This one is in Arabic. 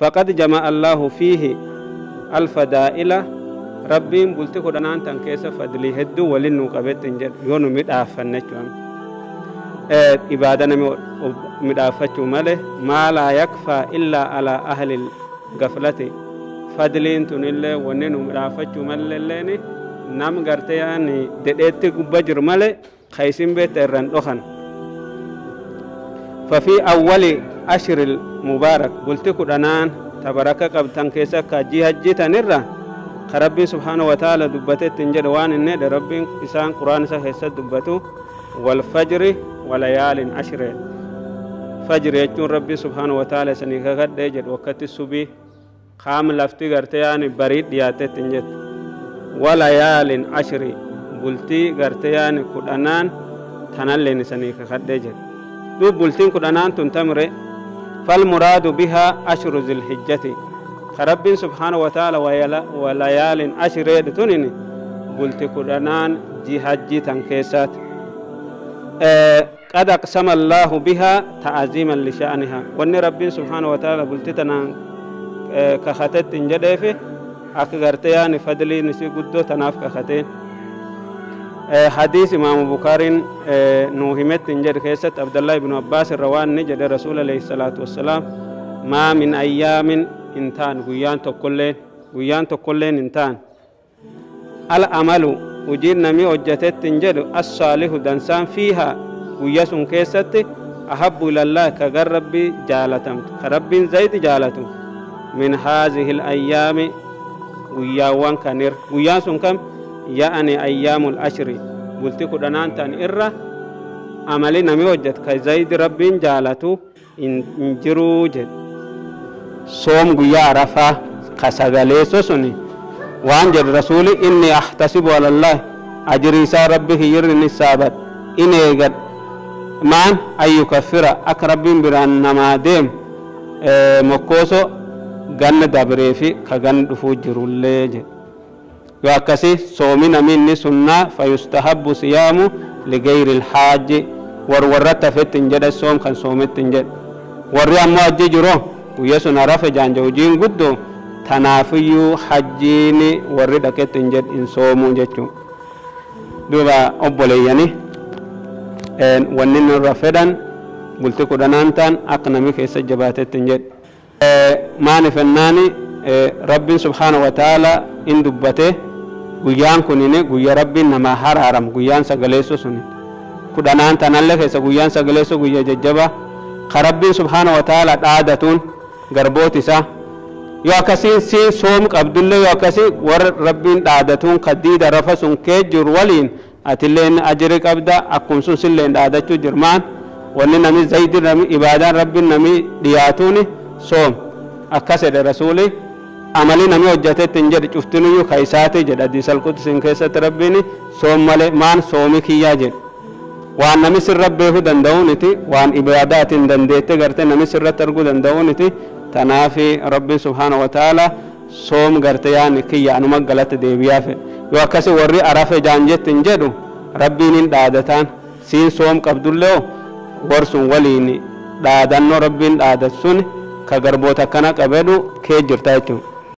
فقد جمع الله فيه الفضائل. ربين بلت كدنان تنكيس فضلي هدو ولنو قبت انجد يونو مدافن نجوان. إبادة نمي مدافتشو ماله ما لا يكفى إلا على أهل الغفلة. فضلين تنلي وننو مدافتشو ماله لني نام غرتي يعني ددت بجر ماله خيسين بيت الرن ففي أول أشهر المبارك قلت كدنان تبارك قبتن كيسا كجي هجيتا نرى كربي سبحانه وتعالى دبتت تنجد وان النيد ربي إسان قرآن سا دبتو والفجر وليال عشر. فجر يجون ربي سبحانه وتعالى سنيكا قد يجد وقت الصبي. خام لفتي غرتياني بريد دياتت تنجد. وليال عشر. بلتي غرتياني كدنان تنالين سنيكا قد يجد. دوب بلتين كدنان تنتمري فالمراد بها أشهر ذي الحجة. فرب سبحانه وتعالى وليال أشهر تنين قلت كدنان جهجي تنكيسات. آه قد أقسم الله بها تعظيما لشأنها. وأن رب سبحانه وتعالى قلت تنان آه كختت انجدفه أكغرتيان فضلي نسي قدو تناف كختين حديث إمام بخاري نوهمت نجد كيست عبد الله بن عباس الروان نجد رسول الله الصلاة والسلام ما من أيام إنتان غيان تقولين غيان تقولين إنتان الأمل وجين نمي وجتت نجد الصالح دنسان فيها ويسون كيست أحب إلى الله كغر ربي جالتم كرب زيد جالتم من هذه الأيام وياوان كنير ويان سن كم يعني أيام الأشر قلت كدنان تان إرة عملي نمي وجد كزيد ربين جالتو إن جرو جد صوم قيا عرفة كسغالي سوني وان جد رسولي إني أحتسب على الله أجري سا ربي يرني السابت إني قد مان أي يكفر أكربين بران نما ديم آه مكوسو ganna dabree fi ka ganna dhufuu jirullee jedhe yoo akkasi soomi naminni sunnaa fayustahabbu siyaamu ligayri ilhaaji war warratti hafetti hin jedhe soom kan soometti hin jedhe warri ammoo hajji jiro guyya sun harafe jaanja hojiin guddoo tanaafiyyuu hajjiini warri dhaqetti hin jedhe hin soomuu jechuu duuba obboleeyyani wanni nurra fedhan bulti kudhanaan ta'an akka nami keessa jabaatetti guyyaan kunini guyya rabbiin namaa haraaram guyyaan sagaleessu suni kudhanaan tanallee keessa guyyaan sagaleessu guyya jajjaba ka rabbiin subhaana wa taala dhaadatuun garboot isaa yoo akkasiin siin soom qabdullee yoo akkasii warra rabbiin dhaadatuun ka diida rafa sun kee jiru waliin atilleen ajiri qabda akkum sun silleen dhaadachuu jirmaan wanni nami zaydi nami ibaadaan rabbiin nami dhiyaatuuni soom akkas jedhe rasuuli amali nami hojjatetti hin jedhe cuftinuyyuu ka isaati jedhe. Hadiisal qudsiin keessatti rabbiin soom malee maan soomi kiyyaa jedhe. Waan nami sirra beekuu danda'uuniti waan ibaadaatiin dandeette garte nami sirratti arguu danda'uuniti tanaafi rabbiin subhaana wa taala soom garte yaani kiyya anuma galatti deebiyaa fedhe. Yoo akkasi warri arafe jaanjetti hin jedhu rabbiin hin dhaadataan. Siin soom qabdullee war sun waliin dhaadannoo rabbiin dhaadat sun ka garboota akkana qabeedhu kee jirta jechuudha